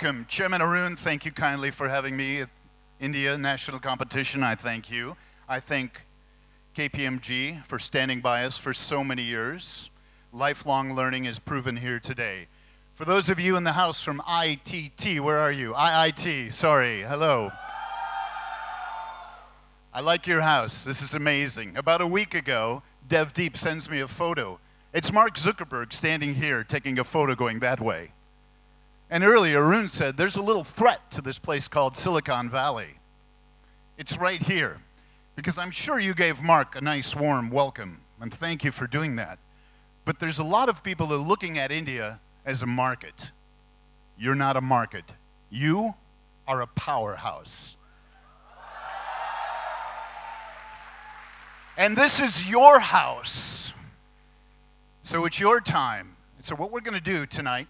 welcome. Chairman Arun, thank you kindly for having me at India National Competition. I thank you. I thank KPMG for standing by us for so many years. Lifelong learning is proven here today. For those of you in the house from ITT, where are you? IIT, sorry, hello. I like your house. This is amazing. About a week ago, DevDeep sends me a photo. It's Mark Zuckerberg standing here taking a photo going that way. And earlier, Arun said there's a little threat to this place called Silicon Valley. It's right here. Because I'm sure you gave Mark a nice warm welcome, and thank you for doing that. But there's a lot of people that are looking at India as a market. You're not a market. You are a powerhouse. And this is your house. So it's your time. And so, what we're going to do tonight,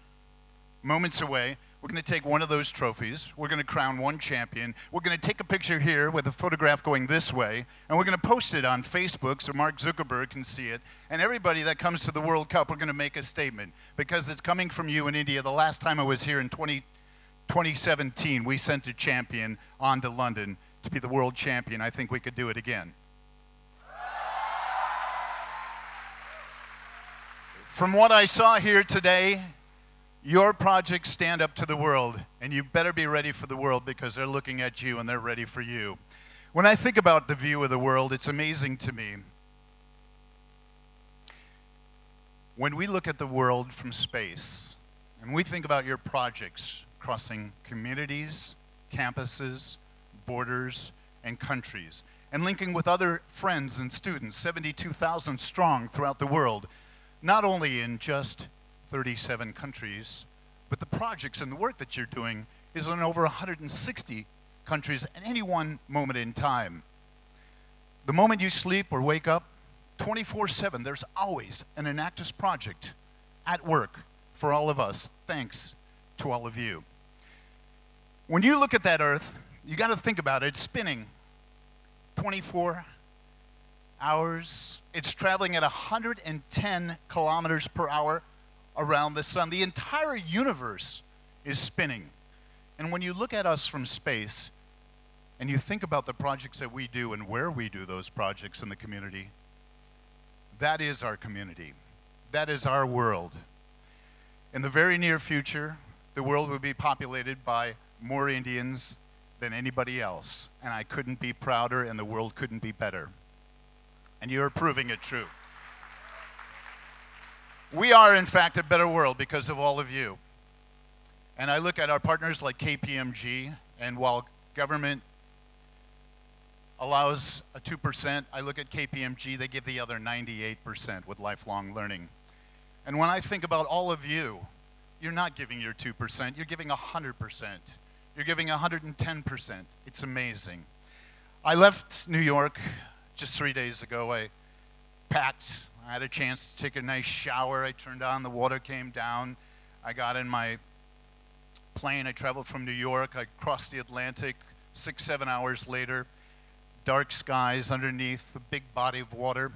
moments away, we're going to take one of those trophies. We're going to crown one champion. We're going to take a picture here with a photograph going this way, and we're going to post it on Facebook so Mark Zuckerberg can see it. And everybody that comes to the World Cup, we're going to make a statement because it's coming from you in India. The last time I was here in 20, 2017, we sent a champion on to London to be the world champion. I think we could do it again. From what I saw here today, your projects stand up to the world, and you better be ready for the world because they're looking at you and they're ready for you. When I think about the view of the world, it's amazing to me. When we look at the world from space, and we think about your projects crossing communities, campuses, borders, and countries, and linking with other friends and students, 72,000 strong throughout the world, not only in just 37 countries, but the projects and the work that you're doing is in over 160 countries at any one moment in time. The moment you sleep or wake up, 24 7, there's always an Enactus project at work for all of us, thanks to all of you. When you look at that Earth, you got to think about it. It's spinning 24 hours. It's traveling at 110 kilometers per hour around the sun. The entire universe is spinning. And when you look at us from space and you think about the projects that we do and where we do those projects in the community, that is our community. That is our world. In the very near future, the world will be populated by more Indians than anybody else. And I couldn't be prouder, and the world couldn't be better and you're proving it true. We are, in fact, a better world because of all of you. And I look at our partners like KPMG, and while government allows a 2%, I look at KPMG, they give the other 98% with lifelong learning. And when I think about all of you, you're not giving your 2%, you're giving 100%. You're giving 110%. It's amazing. I left New York just three days ago, I packed. I had a chance to take a nice shower. I turned on, the water came down. I got in my plane. I traveled from New York. I crossed the Atlantic six, seven hours later. Dark skies underneath, a big body of water.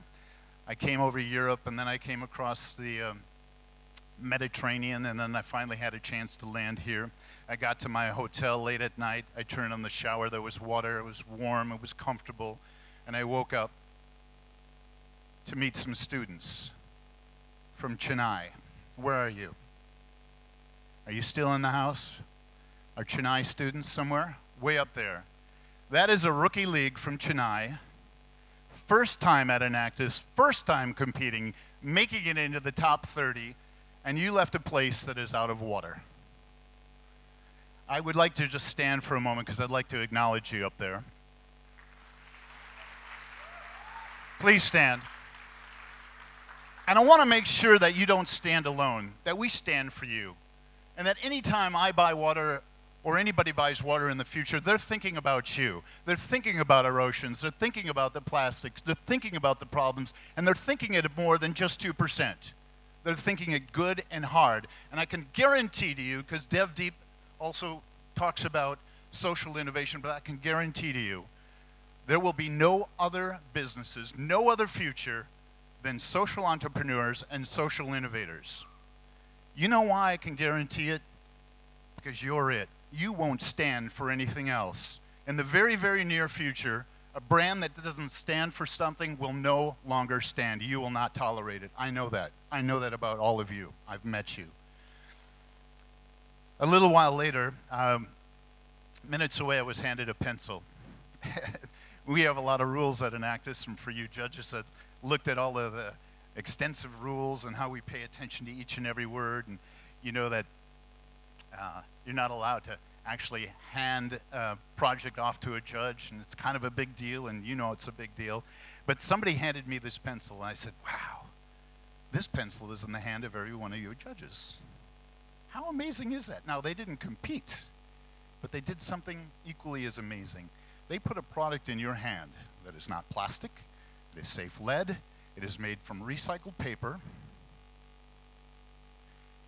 I came over Europe and then I came across the um, Mediterranean and then I finally had a chance to land here. I got to my hotel late at night. I turned on the shower. There was water. It was warm. It was comfortable and I woke up to meet some students from Chennai. Where are you? Are you still in the house? Are Chennai students somewhere? Way up there. That is a rookie league from Chennai. First time at Enactus, first time competing, making it into the top 30, and you left a place that is out of water. I would like to just stand for a moment because I'd like to acknowledge you up there. Please stand. And I want to make sure that you don't stand alone, that we stand for you. And that anytime I buy water or anybody buys water in the future, they're thinking about you. They're thinking about our oceans. They're thinking about the plastics. They're thinking about the problems. And they're thinking it more than just 2%. They're thinking it good and hard. And I can guarantee to you, because DevDeep also talks about social innovation, but I can guarantee to you there will be no other businesses, no other future than social entrepreneurs and social innovators. You know why I can guarantee it? because you're it. You won't stand for anything else. In the very, very near future, a brand that doesn't stand for something will no longer stand. You will not tolerate it. I know that. I know that about all of you. I've met you. A little while later, um, minutes away, I was handed a pencil. we have a lot of rules at Enactus, and for you judges that looked at all of the extensive rules and how we pay attention to each and every word, and you know that uh, you're not allowed to actually hand a project off to a judge, and it's kind of a big deal, and you know it's a big deal. But somebody handed me this pencil, and I said, wow, this pencil is in the hand of every one of your judges. How amazing is that? Now, they didn't compete, but they did something equally as amazing. They put a product in your hand that is not plastic, it is safe lead, it is made from recycled paper,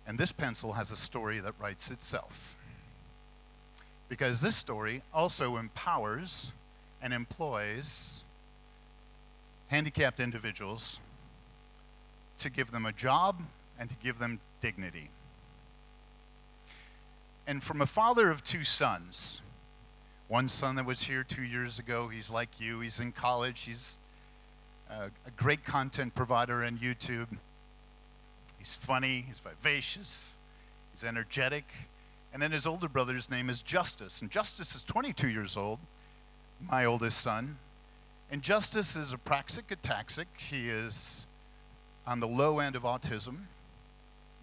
and this pencil has a story that writes itself. Because this story also empowers and employs handicapped individuals to give them a job and to give them dignity. And from a father of two sons, one son that was here two years ago, he's like you, he's in college, he's a, a great content provider on YouTube. He's funny, he's vivacious, he's energetic. And then his older brother's name is Justice. And Justice is 22 years old, my oldest son. And Justice is apraxic ataxic. He is on the low end of autism.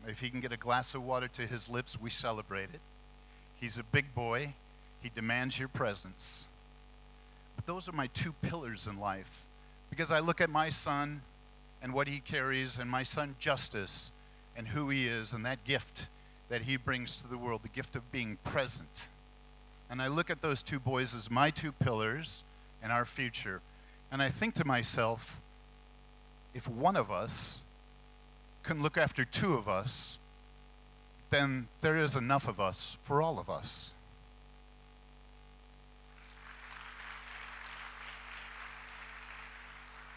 If he can get a glass of water to his lips, we celebrate it. He's a big boy. He demands your presence. But those are my two pillars in life. Because I look at my son and what he carries, and my son Justice and who he is, and that gift that he brings to the world, the gift of being present. And I look at those two boys as my two pillars and our future. And I think to myself, if one of us can look after two of us, then there is enough of us for all of us.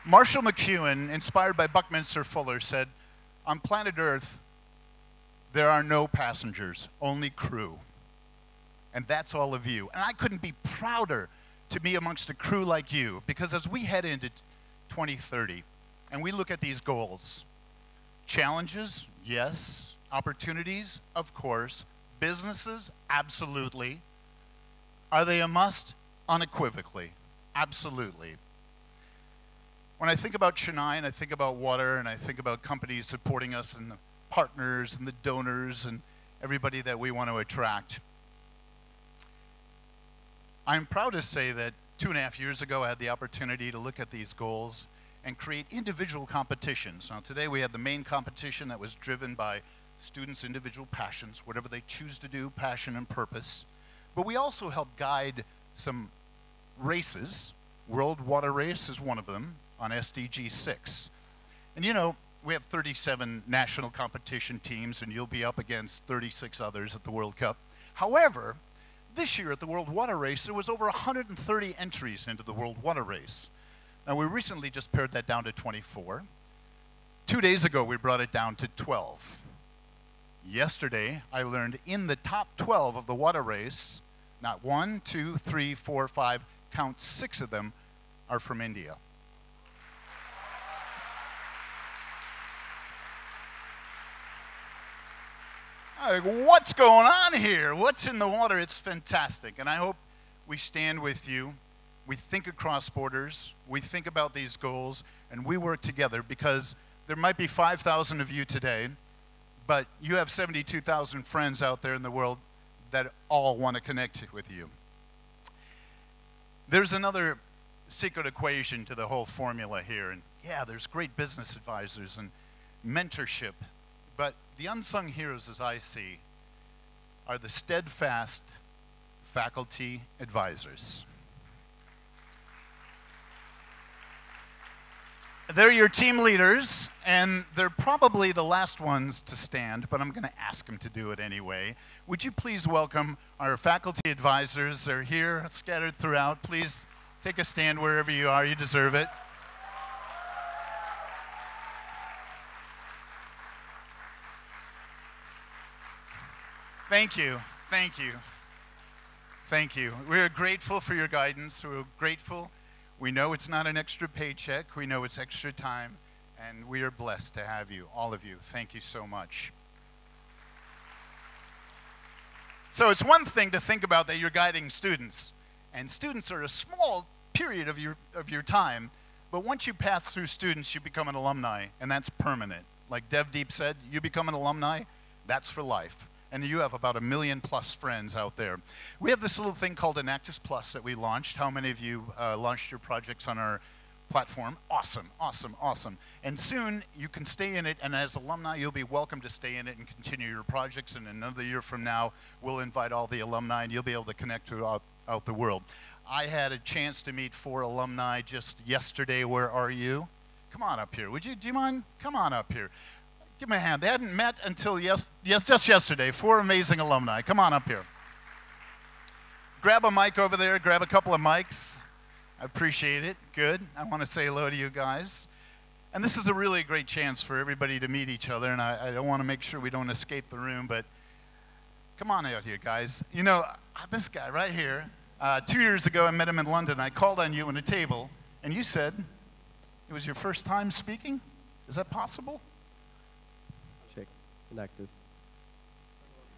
Marshall McLuhan, inspired by Buckminster Fuller, said, On planet Earth, there are no passengers, only crew. And that's all of you. And I couldn't be prouder to be amongst a crew like you because as we head into 2030 and we look at these goals, challenges, yes, Opportunities, of course. Businesses, absolutely. Are they a must? Unequivocally. Absolutely. When I think about Chennai and I think about water and I think about companies supporting us and the partners and the donors and everybody that we want to attract, I'm proud to say that two and a half years ago I had the opportunity to look at these goals and create individual competitions. Now, today we had the main competition that was driven by students' individual passions, whatever they choose to do, passion and purpose. But we also help guide some races. World Water Race is one of them on SDG 6. And you know, we have 37 national competition teams, and you'll be up against 36 others at the World Cup. However, this year at the World Water Race, there was over 130 entries into the World Water Race. Now, we recently just pared that down to 24. Two days ago, we brought it down to 12. Yesterday, I learned in the top 12 of the water race, not one, two, three, four, five, count six of them are from India. Like, what's going on here? What's in the water? It's fantastic. And I hope we stand with you. We think across borders. We think about these goals, and we work together because there might be 5,000 of you today but you have 72,000 friends out there in the world that all want to connect with you. There's another secret equation to the whole formula here. And yeah, there's great business advisors and mentorship. But the unsung heroes, as I see, are the steadfast faculty advisors. They're your team leaders, and they're probably the last ones to stand, but I'm going to ask them to do it anyway. Would you please welcome our faculty advisors? They're here, scattered throughout. Please take a stand wherever you are. You deserve it. Thank you. Thank you. Thank you. We're grateful for your guidance. We're grateful. We know it's not an extra paycheck, we know it's extra time, and we are blessed to have you, all of you. Thank you so much. So it's one thing to think about that you're guiding students, and students are a small period of your, of your time, but once you pass through students, you become an alumni, and that's permanent. Like Devdeep said, you become an alumni, that's for life. And you have about a million plus friends out there. We have this little thing called Enactus Plus that we launched. How many of you uh, launched your projects on our platform? Awesome, awesome, awesome. And soon you can stay in it, and as alumni, you'll be welcome to stay in it and continue your projects. And another year from now, we'll invite all the alumni, and you'll be able to connect throughout out the world. I had a chance to meet four alumni just yesterday. Where are you? Come on up here. Would you? Do you mind? Come on up here. Give me a hand. They hadn't met until yes, yes, just yesterday. Four amazing alumni. Come on up here. Grab a mic over there. Grab a couple of mics. I appreciate it. Good. I want to say hello to you guys. And this is a really great chance for everybody to meet each other. And I, I don't want to make sure we don't escape the room, but come on out here, guys. You know, this guy right here, uh, two years ago, I met him in London. I called on you on a table, and you said it was your first time speaking. Is that possible? Check. Enactus.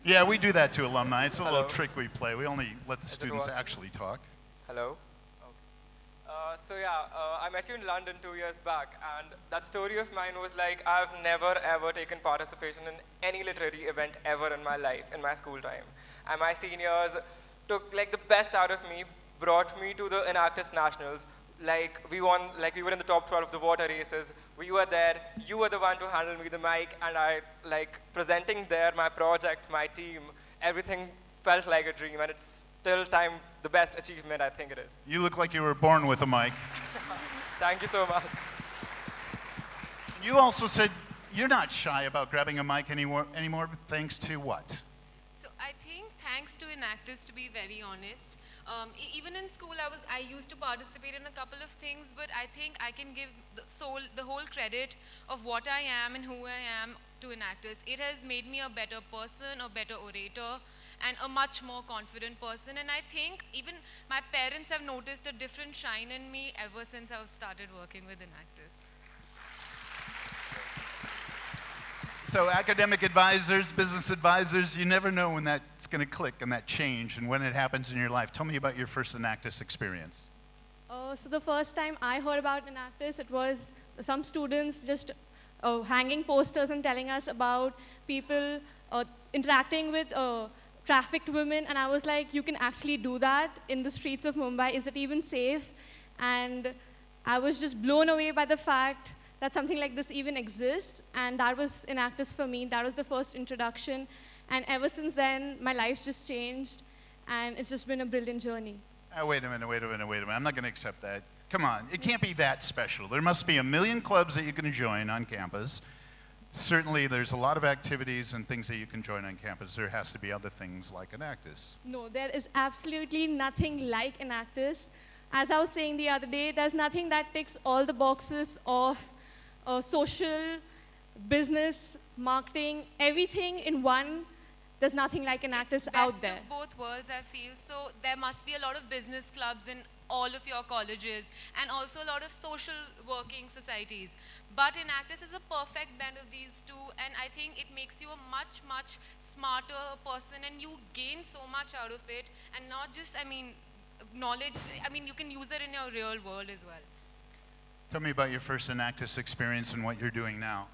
Yeah, we do that to alumni. It's a Hello. little trick we play. We only let the Is students actually talk. Hello. Uh, so yeah, uh, I met you in London two years back, and that story of mine was like I've never ever taken participation in any literary event ever in my life, in my school time. And my seniors took like the best out of me, brought me to the Enactus Nationals. Like we won, like we were in the top 12 of the water races. We were there. You were the one to handle me the mic, and I like presenting there my project, my team. Everything felt like a dream, and it's still time the best achievement I think it is. You look like you were born with a mic. Thank you so much. You also said you're not shy about grabbing a mic anymore, anymore thanks to what? So I think thanks to Enactus, to be very honest, um, e- even in school I was I used to participate in a couple of things, but I think I can give the soul the whole credit of what I am and who I am to Enactus. It has made me a better person, a better orator, and a much more confident person. And I think even my parents have noticed a different shine in me ever since I've started working with Enactus. So, academic advisors, business advisors, you never know when that's going to click and that change and when it happens in your life. Tell me about your first Enactus experience. Uh, so the first time I heard about Enactus, it was some students just uh, hanging posters and telling us about people uh, interacting with uh, trafficked women, and I was like, you can actually do that in the streets of Mumbai. Is it even safe? And I was just blown away by the fact that something like this even exists, and that was Enactus for me. That was the first introduction, and ever since then, my life just changed, and it's just been a brilliant journey. Oh, wait a minute, wait a minute, wait a minute. I'm not going to accept that. Come on, it can't be that special. There must be a million clubs that you can join on campus. Certainly, there's a lot of activities and things that you can join on campus. There has to be other things like Enactus. No, there is absolutely nothing like Enactus. As I was saying the other day, there's nothing that ticks all the boxes of uh, social, business, marketing, everything in one. There's nothing like Enactus It's out there. of both worlds, I feel. So there must be a lot of business clubs in all of your colleges and also a lot of social working societies. But Enactus is a perfect blend of these two and I think it makes you a much, much smarter person and you gain so much out of it and not just, I mean, knowledge, I mean, you can use it in your real world as well. Tell me about your first Enactus experience and what you're doing now.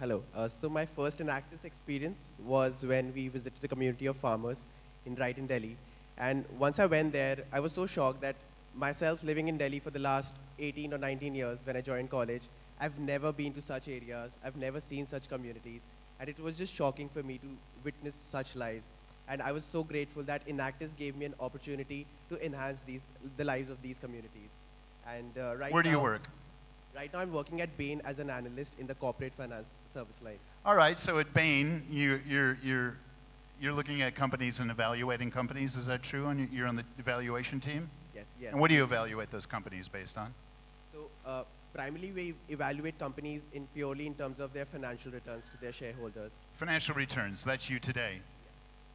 Hello. Uh, so my first Enactus experience was when we visited a community of farmers in right in Delhi. And once I went there, I was so shocked that myself living in Delhi for the last 18 or 19 years when I joined college, I've never been to such areas. I've never seen such communities. And it was just shocking for me to witness such lives. And I was so grateful that Enactus gave me an opportunity to enhance these, the lives of these communities. And uh, right Where do you work? Right now, I'm working at Bain as an analyst in the corporate finance service line. All right, so at Bain, you, you're, you're, you're looking at companies and evaluating companies. Is that true? And you're on the evaluation team? Yes, yes. And what do you evaluate those companies based on? So, uh, primarily, we evaluate companies in purely in terms of their financial returns to their shareholders. Financial returns. That's you today.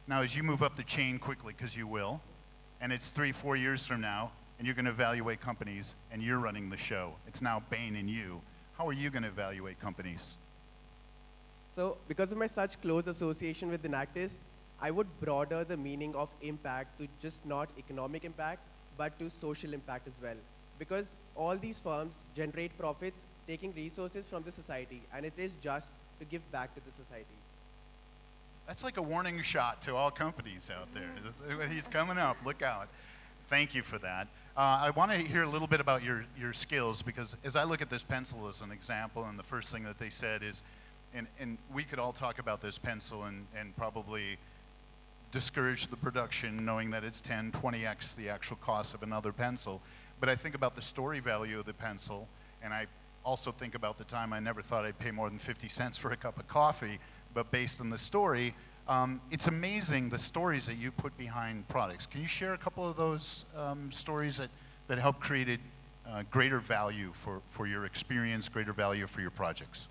Now, as you move up the chain quickly, because you will, and it's three, four years from now, and you're going to evaluate companies, and you're running the show. It's now Bain and you. How are you going to evaluate companies? So because of my such close association with Enactus, I would broaden the meaning of impact to just not economic impact, but to social impact as well. Because all these firms generate profits taking resources from the society, and it is just to give back to the society. That's like a warning shot to all companies out there. He's coming up, look out. Thank you for that. Uh, I want to hear a little bit about your, your skills because as I look at this pencil as an example, and the first thing that they said is, and, and we could all talk about this pencil and, and probably discourage the production knowing that it's 10, 20x the actual cost of another pencil. But I think about the story value of the pencil, and I also think about the time I never thought I'd pay more than 50 cents for a cup of coffee, but based on the story, um, it's amazing the stories that you put behind products. Can you share a couple of those um, stories that, that help create uh, greater value for, for your experience, greater value for your projects?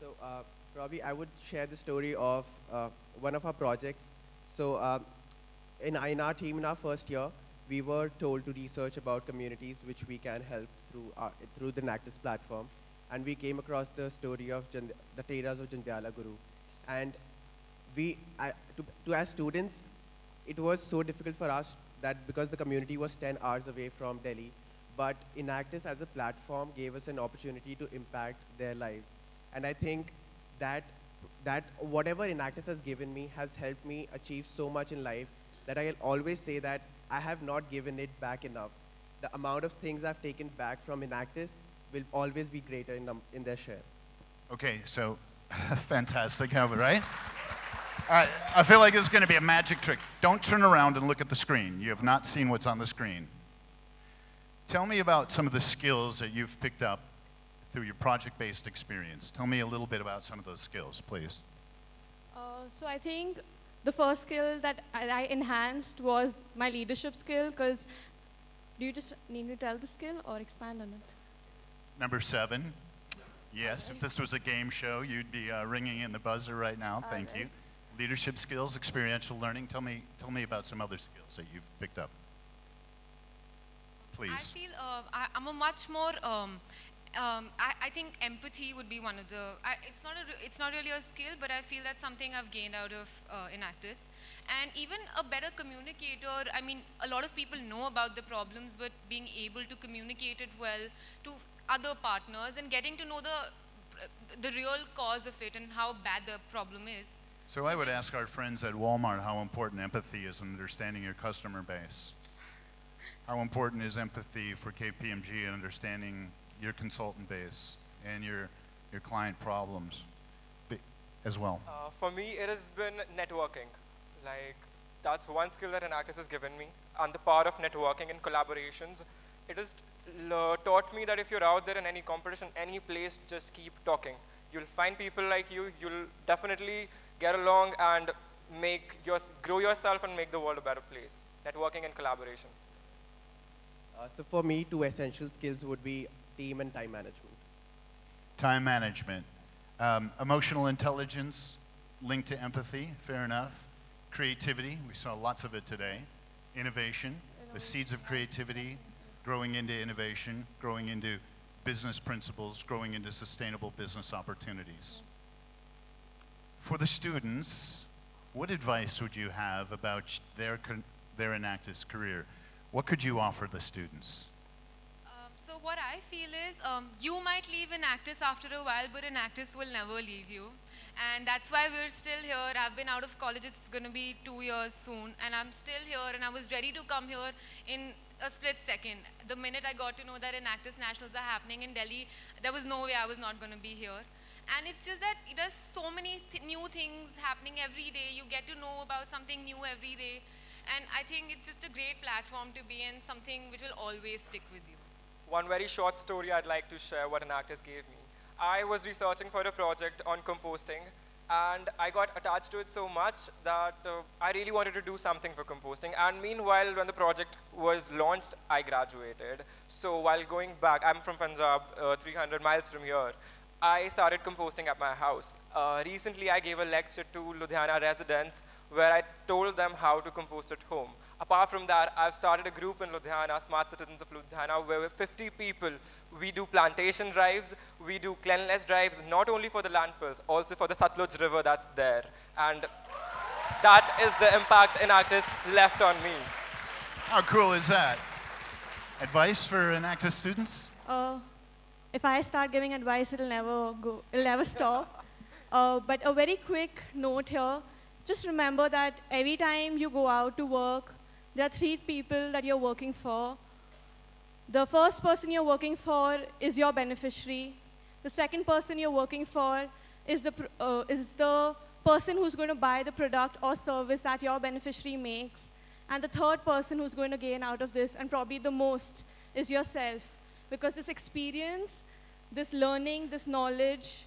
So uh, probably I would share the story of uh, one of our projects. So uh, in, in our team in our first year, we were told to research about communities which we can help through, our, through the Enactus platform. And we came across the story of Jand the Thatheras of Jandiala Guru. And we, uh, to, to as students, it was so difficult for us that because the community was 10 hours away from Delhi, but Enactus as a platform gave us an opportunity to impact their lives. And I think that, that whatever Enactus has given me has helped me achieve so much in life that I'll always say that I have not given it back enough. The amount of things I've taken back from Enactus will always be greater in, in their share. Okay, so fantastic, right? All right, I feel like it's going to be a magic trick. Don't turn around and look at the screen. You have not seen what's on the screen. Tell me about some of the skills that you've picked up through your project-based experience. Tell me a little bit about some of those skills, please. Uh, so I think the first skill that I, enhanced was my leadership skill because do you just need to tell the skill or expand on it? Number seven. Yes, if this was a game show, you'd be uh, ringing in the buzzer right now. Thank right. you. Leadership skills, experiential learning. Tell me, tell me about some other skills that you've picked up. Please. I feel uh, I, am a much more um, um, I, I, think empathy would be one of the, I, it's, not a, it's not really a skill, but I feel that's something I've gained out of uh, Enactus. And even a better communicator, I mean, a lot of people know about the problems, but being able to communicate it well to other partners and getting to know the, the real cause of it and how bad the problem is. So, I would ask our friends at Walmart how important empathy is in understanding your customer base. How important is empathy for KPMG in understanding your consultant base and your, your client problems as well? Uh, for me, it has been networking. Like, that's one skill that Enactus has given me. And the power of networking and collaborations. It has taught me that if you're out there in any competition, any place, just keep talking. You'll find people like you. You'll definitely get along and make your, grow yourself and make the world a better place. Networking and collaboration. Uh, so for me, two essential skills would be team and time management. Time management. Um, emotional intelligence linked to empathy, fair enough. Creativity, we saw lots of it today. Innovation, the seeds of creativity growing into innovation, growing into business principles, growing into sustainable business opportunities. For the students, what advice would you have about their, their Enactus career? What could you offer the students? Um, so what I feel is um, you might leave Enactus after a while, but Enactus will never leave you. And that's why we're still here. I've been out of college, it's going to be two years soon. And I'm still here, and I was ready to come here in a split second. The minute I got to know that Enactus Nationals are happening in Delhi, there was no way I was not going to be here. And it's just that there's so many th new things happening every day. You get to know about something new every day. And I think it's just a great platform to be in, something which will always stick with you. One very short story I'd like to share what Enactus gave me. I was researching for a project on composting, and I got attached to it so much that uh, I really wanted to do something for composting. And meanwhile, when the project was launched, I graduated. So while going back, I'm from Punjab, uh, 300 miles from here. I started composting at my house. Uh, recently, I gave a lecture to Ludhiana residents where I told them how to compost at home. Apart from that, I've started a group in Ludhiana, Smart Citizens of Ludhiana, where we're 50 people. We do plantation drives, we do cleanliness drives, not only for the landfills, also for the Satluj River that's there. And that is the impact Enactus left on me. How cool is that? Advice for an Enactus students? Uh, if I start giving advice, it'll never go, it'll never stop. Uh, but a very quick note here, just remember that every time you go out to work, there are three people that you're working for. The first person you're working for is your beneficiary. The second person you're working for is the, uh, is the person who's going to buy the product or service that your beneficiary makes. And the third person who's going to gain out of this, and probably the most, is yourself. Because this experience, this learning, this knowledge,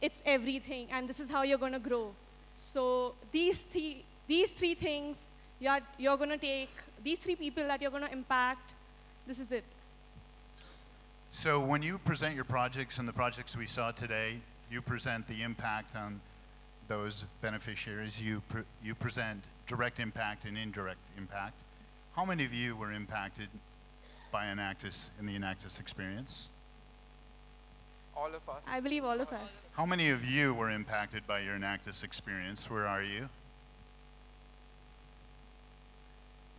it's everything, and this is how you're going to grow. So these three, these three things you're, you're going to take, these three people that you're going to impact, this is it. So when you present your projects and the projects we saw today, you present the impact on those beneficiaries. You, pre you present direct impact and indirect impact. How many of you were impacted by Enactus in the Enactus experience? All of us. I believe all of us. How many of you were impacted by your Enactus experience? Where are you?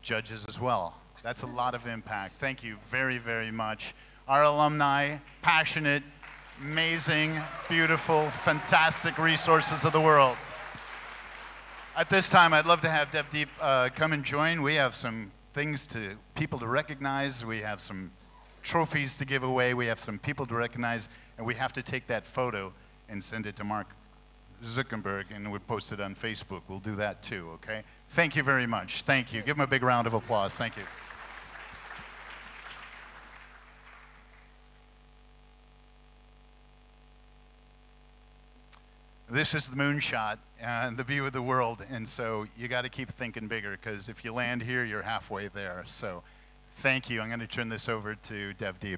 Judges as well. That's a lot of impact. Thank you very, very much. Our alumni, passionate, amazing, beautiful, fantastic resources of the world. At this time, I'd love to have Devdeep uh, come and join. We have some things to people to recognize. We have some trophies to give away. We have some people to recognize, and we have to take that photo and send it to Mark Zuckerberg, and we post it on Facebook. We'll do that too. Okay. Thank you very much. Thank you. Give him a big round of applause. Thank you. This is the moonshot and the view of the world. And so you got to keep thinking bigger because if you land here, you're halfway there. So thank you. I'm going to turn this over to Devdeep.